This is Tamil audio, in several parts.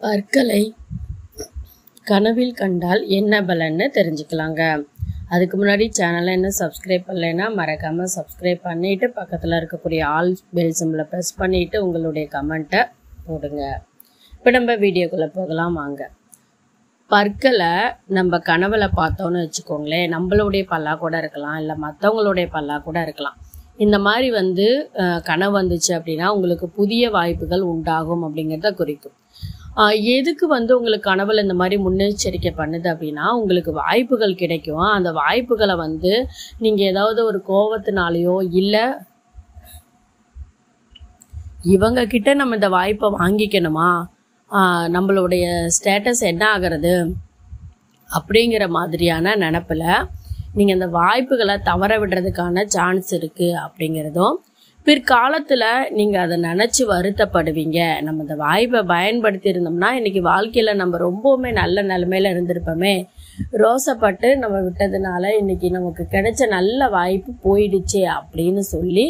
பற்களை கனவில் கண்டால் என்ன பலன்னு தெரிஞ்சுக்கலாங்க. அதுக்கு முன்னாடி சேனலை என்ன சப்ஸ்கிரைப் பண்ணலைன்னா மறக்காமல் சப்ஸ்கிரைப் பண்ணிவிட்டு பக்கத்தில் இருக்கக்கூடிய ஆல் பெல் சிம்பிளை ப்ரெஸ் பண்ணிவிட்டு உங்களுடைய கமெண்ட்டை போடுங்க. இப்போ நம்ம வீடியோக்குள்ளே போகலாம் வாங்க. பற்களை நம்ம கனவுல பார்த்தோன்னு வச்சுக்கோங்களேன். நம்மளுடைய பல்லா கூட இருக்கலாம் இல்லை மற்றவங்களுடைய பல்லா கூட இருக்கலாம். இந்த மாதிரி வந்து கனவு வந்துச்சு அப்படின்னா உங்களுக்கு புதிய வாய்ப்புகள் உண்டாகும் அப்படிங்கிறத குறிக்கும். எதுக்கு வந்து உங்களுக்கு கனவுல இந்த மாதிரி முன்னெச்சரிக்கை பண்ணுது அப்படின்னா உங்களுக்கு வாய்ப்புகள் கிடைக்கும். அந்த வாய்ப்புகளை வந்து நீங்கள் ஏதாவது ஒரு கோவத்தினாலேயோ இல்லை இவங்க கிட்ட நம்ம இந்த வாய்ப்பை வாங்கிக்கணுமா? நம்மளுடைய ஸ்டேட்டஸ் என்ன ஆகிறது? அப்படிங்கிற மாதிரியான நினப்பில் நீங்கள் அந்த வாய்ப்புகளை தவற விடுறதுக்கான சான்ஸ் இருக்குது அப்படிங்கிறதும் பிற்காலத்தில் நீங்கள் அதை நினச்சி வருத்தப்படுவீங்க. நம்ம இந்த வாய்ப்பை பயன்படுத்தி இருந்தோம்னா இன்றைக்கி வாழ்க்கையில் நம்ம ரொம்பவுமே நல்ல நிலமையில இருந்திருப்போமே. ரோசப்பட்டு நம்ம விட்டதுனால இன்னைக்கு நமக்கு கிடைச்ச நல்ல வாய்ப்பு போயிடுச்சே அப்படின்னு சொல்லி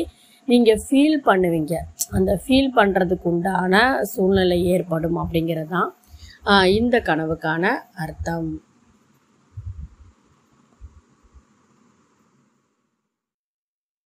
நீங்கள் ஃபீல் பண்ணுவீங்க. அந்த ஃபீல் பண்ணுறதுக்கு உண்டான சூழ்நிலை ஏற்படும் அப்படிங்கிறது தான் இந்த கனவுக்கான அர்த்தம்.